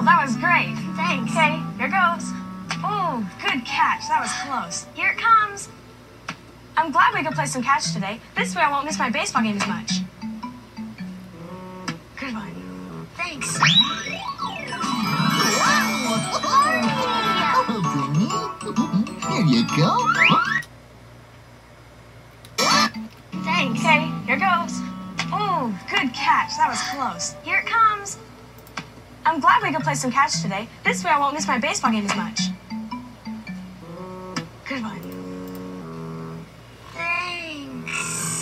Oh, that was great. Thanks. Okay, here goes. Oh, good catch. That was close. Here it comes. I'm glad we could play some catch today. This way I won't miss my baseball game as much. Good one. Thanks. Here you go. Thanks. Okay, here goes. Oh, good catch. That was close. Here it comes. I'm glad we could play some catch today. This way I won't miss my baseball game as much. Good one. Thanks.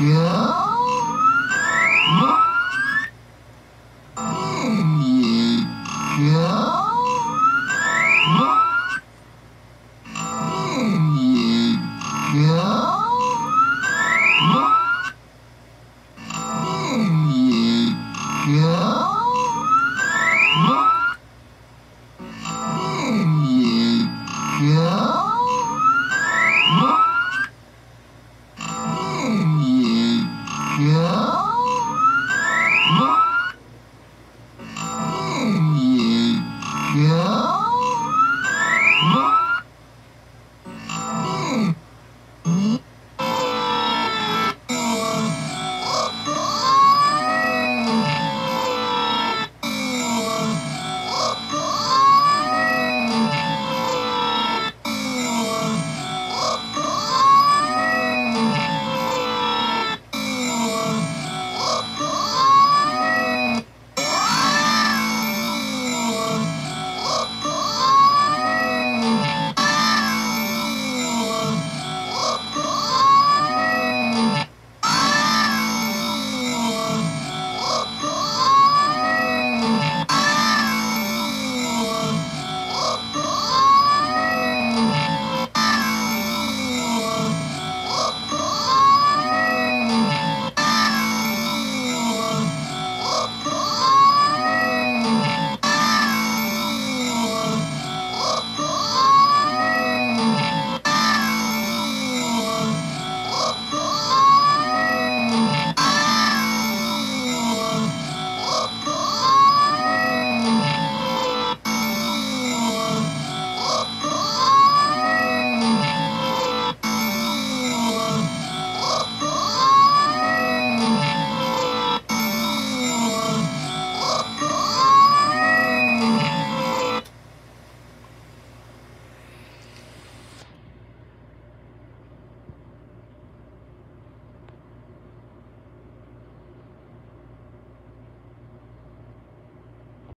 Yeah. Yeah.